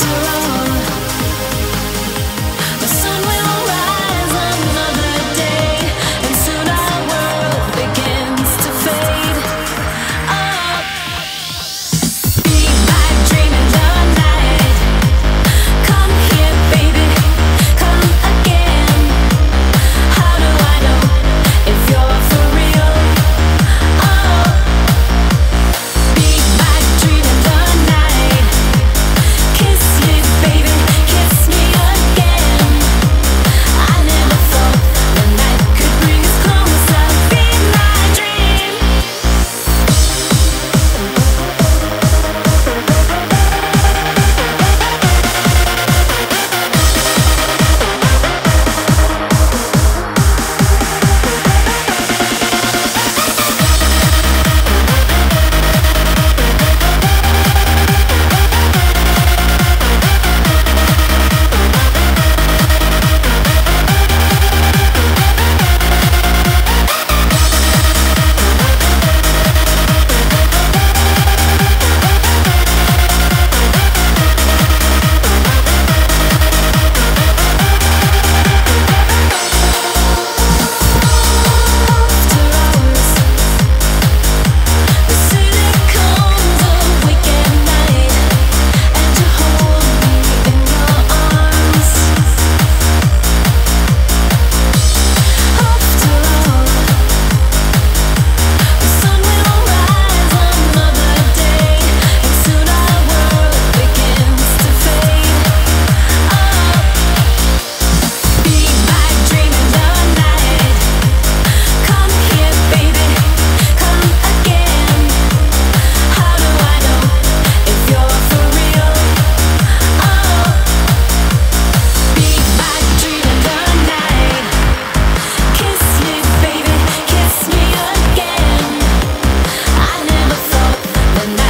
to